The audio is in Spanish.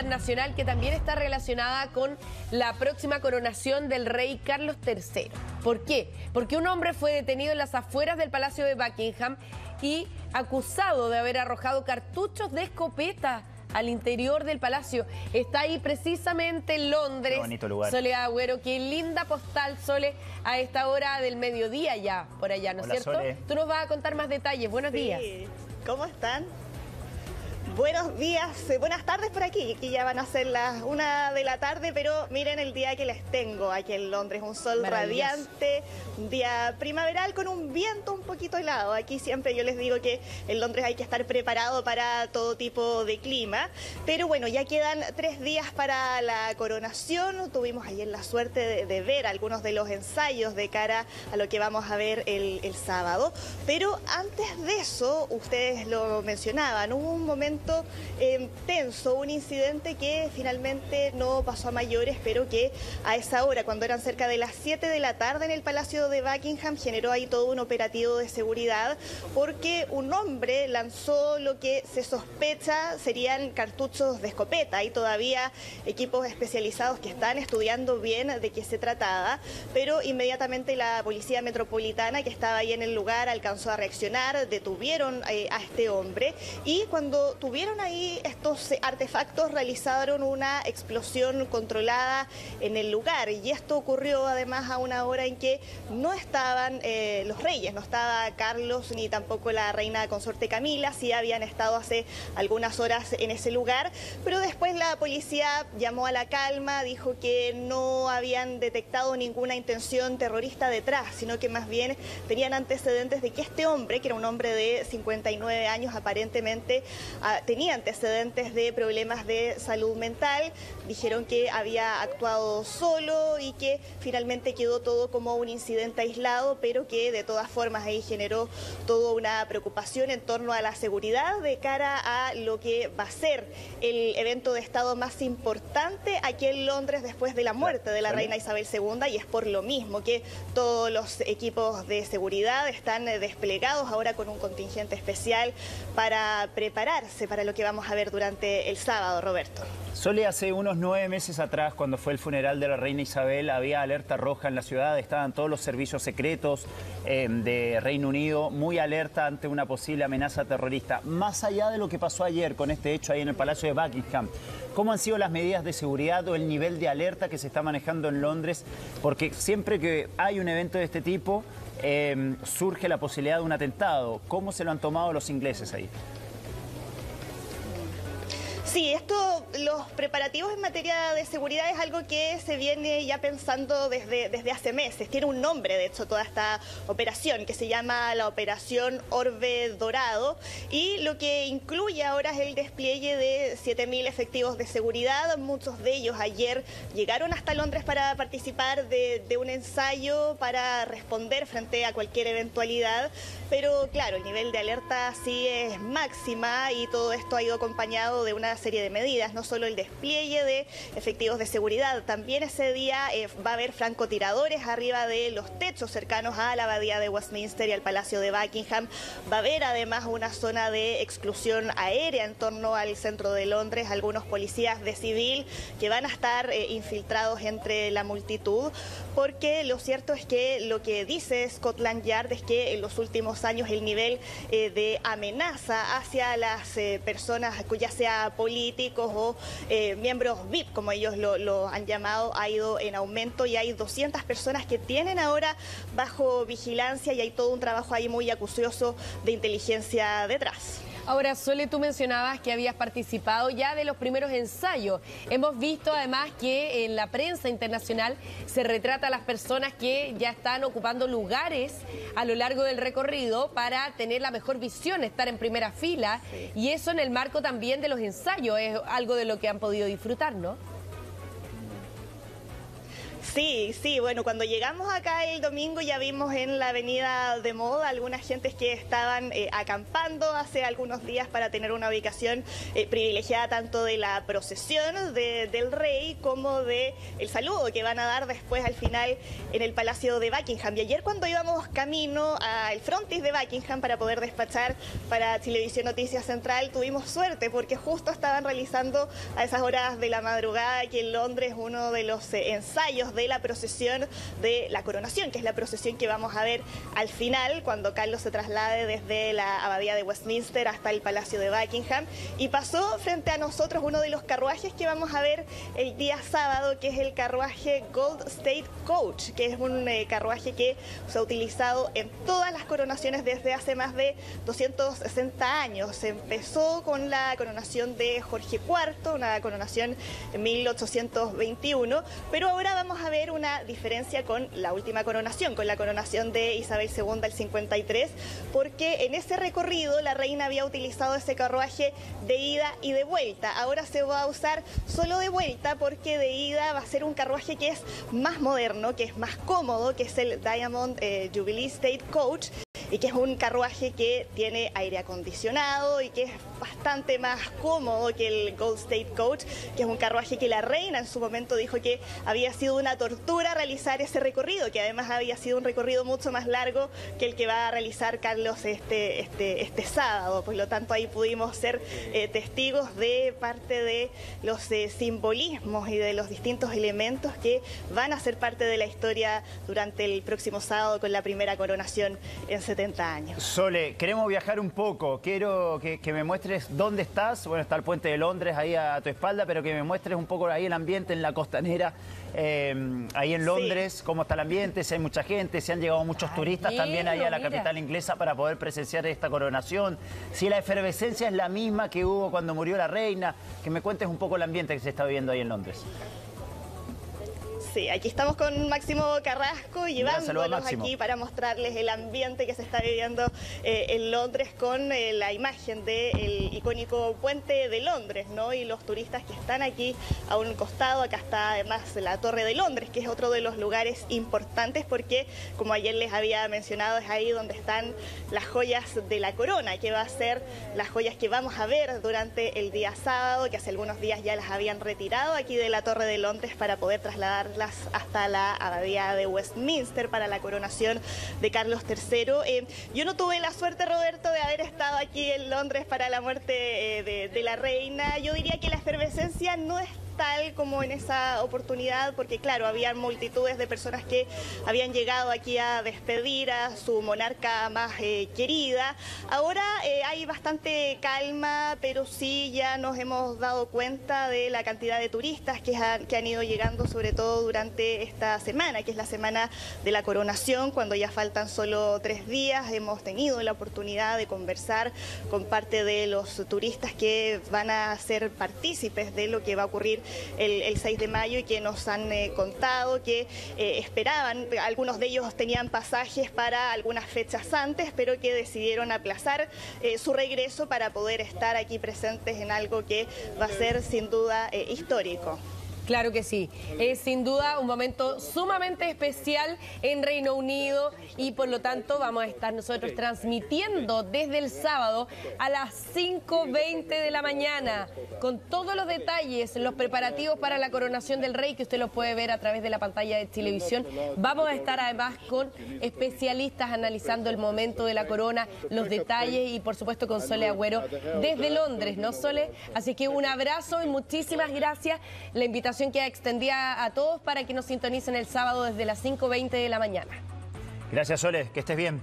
internacional que también está relacionada con la próxima coronación del rey Carlos III. ¿Por qué? Porque un hombre fue detenido en las afueras del Palacio de Buckingham y acusado de haber arrojado cartuchos de escopeta al interior del palacio. Está ahí precisamente en Londres. Qué bonito lugar. Sole Agüero, qué linda postal, Sole, a esta hora del mediodía ya, por allá, ¿no es cierto? Sole. Tú nos vas a contar más detalles. Buenos días. Sí. ¿Cómo están? Buenos días, eh, buenas tardes por aquí, que ya van a ser las una de la tarde, pero miren el día que les tengo. Aquí en Londres, un sol radiante, un día primaveral con un viento un poquito helado. Aquí siempre yo les digo que en Londres hay que estar preparado para todo tipo de clima, pero bueno, ya quedan tres días para la coronación. Tuvimos ayer la suerte de, de ver algunos de los ensayos de cara a lo que vamos a ver el, el sábado, pero antes de eso, ustedes lo mencionaban, hubo un momento eh, tenso, un incidente que finalmente no pasó a mayores, pero que a esa hora, cuando eran cerca de las 7 de la tarde en el Palacio de Buckingham, generó ahí todo un operativo de seguridad, porque un hombre lanzó lo que se sospecha serían cartuchos de escopeta. Hay todavía equipos especializados que están estudiando bien de qué se trataba, pero inmediatamente la Policía Metropolitana que estaba ahí en el lugar alcanzó a reaccionar, detuvieron eh, a este hombre y cuando tuvieron ahí estos artefactos realizaron una explosión controlada en el lugar y esto ocurrió además a una hora en que no estaban eh, los reyes, no estaba Carlos ni tampoco la reina consorte Camila, sí habían estado hace algunas horas en ese lugar, pero después la policía llamó a la calma, dijo que no habían detectado ninguna intención terrorista detrás, sino que más bien tenían antecedentes de que este hombre, que era un hombre de 59 años aparentemente, ah, tenía antecedentes de problemas de salud mental, dijeron que había actuado solo y que finalmente quedó todo como un incidente aislado, pero que de todas formas ahí generó toda una preocupación en torno a la seguridad de cara a lo que va a ser el evento de Estado más importante aquí en Londres después de la muerte de la reina Isabel II y es por lo mismo que todos los equipos de seguridad están eh, desplegados ahora con un contingente especial para prepararse para lo que vamos a ver durante el sábado, Roberto. Sole, hace unos nueve meses atrás, cuando fue el funeral de la reina Isabel, había alerta roja en la ciudad, estaban todos los servicios secretos eh, de Reino Unido muy alerta ante una posible amenaza terrorista. Más allá de lo que pasó ayer con este hecho ahí en el Palacio de Buckingham, ¿cómo han sido las medidas de seguridad o el nivel de alerta que se está manejando en Londres? Porque siempre que hay un evento de este tipo, eh, surge la posibilidad de un atentado. ¿Cómo se lo han tomado los ingleses ahí? Sí, esto, los preparativos en materia de seguridad es algo que se viene ya pensando desde, desde hace meses. Tiene un nombre, de hecho, toda esta operación que se llama la Operación Orbe Dorado y lo que incluye ahora es el despliegue de 7.000 efectivos de seguridad. Muchos de ellos ayer llegaron hasta Londres para participar de, de un ensayo para responder frente a cualquier eventualidad. Pero claro, el nivel de alerta sí es máxima y todo esto ha ido acompañado de una serie de medidas, no solo el despliegue de efectivos de seguridad, también ese día eh, va a haber francotiradores arriba de los techos cercanos a la abadía de Westminster y al Palacio de Buckingham. Va a haber además una zona de exclusión aérea en torno al centro de Londres, algunos policías de civil que van a estar eh, infiltrados entre la multitud, porque lo cierto es que lo que dice Scotland Yard es que en los últimos años el nivel eh, de amenaza hacia las personas, ya sea políticos o eh, miembros VIP, como ellos lo, lo han llamado, ha ido en aumento y hay 200 personas que tienen ahora bajo vigilancia y hay todo un trabajo ahí muy acucioso de inteligencia detrás. Ahora, Sole, tú mencionabas que habías participado ya de los primeros ensayos. Hemos visto además que en la prensa internacional se retrata a las personas que ya están ocupando lugares a lo largo del recorrido para tener la mejor visión, estar en primera fila. Y eso en el marco también de los ensayos es algo de lo que han podido disfrutar, ¿no? Sí, sí, bueno, cuando llegamos acá el domingo ya vimos en la avenida de Moda algunas gentes que estaban eh, acampando hace algunos días para tener una ubicación eh, privilegiada tanto de la procesión del rey como de el saludo que van a dar después al final en el Palacio de Buckingham. Y ayer cuando íbamos camino al frontis de Buckingham para poder despachar para Televisión Noticias Central, tuvimos suerte porque justo estaban realizando a esas horas de la madrugada aquí en Londres uno de los eh, ensayos de la procesión de la coronación, que es la procesión que vamos a ver al final, cuando Carlos se traslade desde la abadía de Westminster hasta el Palacio de Buckingham. Y pasó frente a nosotros uno de los carruajes que vamos a ver el día sábado, que es el carruaje Gold State Coach, que es un eh, carruaje que se ha utilizado en todas las coronaciones desde hace más de 260 años. Se empezó con la coronación de Jorge IV, una coronación en 1821, pero ahora vamos a ver una diferencia con la última coronación, con la coronación de Isabel II el 53, porque en ese recorrido la reina había utilizado ese carruaje de ida y de vuelta. Ahora se va a usar solo de vuelta porque de ida va a ser un carruaje que es más moderno, que es más cómodo, que es el Diamond eh, Jubilee State Coach y que es un carruaje que tiene aire acondicionado y que es bastante más cómodo que el Gold State Coach, que es un carruaje que la reina en su momento dijo que había sido una tortura realizar ese recorrido, que además había sido un recorrido mucho más largo que el que va a realizar Carlos este, este, este sábado. Por lo tanto, ahí pudimos ser eh, testigos de parte de los eh, simbolismos y de los distintos elementos que van a ser parte de la historia durante el próximo sábado con la primera coronación en 70 años. Sole, queremos viajar un poco. Quiero que, me muestres dónde estás. Bueno, está el puente de Londres ahí a tu espalda, pero que me muestres un poco ahí el ambiente en la costanera, eh, ahí en Londres, cómo está el ambiente, si hay mucha gente, si han llegado muchos turistas también ahí a la capital inglesa para poder presenciar esta coronación. Si la efervescencia es la misma que hubo cuando murió la reina, que me cuentes un poco el ambiente que se está viviendo ahí en Londres. Sí, aquí estamos con Máximo Carrasco llevándolos aquí para mostrarles el ambiente que se está viviendo eh, en Londres con eh, la imagen del icónico puente de Londres, ¿no? Y los turistas que están aquí a un costado, acá está además la Torre de Londres, que es otro de los lugares importantes porque, como ayer les había mencionado, es ahí donde están las joyas de la corona, que va a ser las joyas que vamos a ver durante el día sábado, que hace algunos días ya las habían retirado aquí de la Torre de Londres para poder trasladar hasta la abadía de Westminster para la coronación de Carlos III. Eh, yo no tuve la suerte, Roberto, de haber estado aquí en Londres para la muerte eh, de, de la reina. Yo diría que la efervescencia no es tal como en esa oportunidad, porque claro, había multitudes de personas que habían llegado aquí a despedir a su monarca más eh, querida. Ahora eh, hay bastante calma, pero sí ya nos hemos dado cuenta de la cantidad de turistas que han, que han ido llegando, sobre todo durante esta semana, que es la semana de la coronación, cuando ya faltan solo tres días. Hemos tenido la oportunidad de conversar con parte de los turistas que van a ser partícipes de lo que va a ocurrir el, 6 de mayo y que nos han eh, contado que eh, esperaban, algunos de ellos tenían pasajes para algunas fechas antes, pero que decidieron aplazar eh, su regreso para poder estar aquí presentes en algo que va a ser sin duda histórico. Claro que sí. Es sin duda un momento sumamente especial en Reino Unido y por lo tanto vamos a estar nosotros transmitiendo desde el sábado a las 5.20 de la mañana con todos los detalles, los preparativos para la coronación del rey que usted los puede ver a través de la pantalla de televisión. Vamos a estar además con especialistas analizando el momento de la corona, los detalles y por supuesto con Sole Agüero desde Londres, ¿no Sole? Así que un abrazo y muchísimas gracias. La invitación que extendía a todos para que nos sintonicen el sábado desde las 5.20 de la mañana. Gracias, Sole. Que estés bien.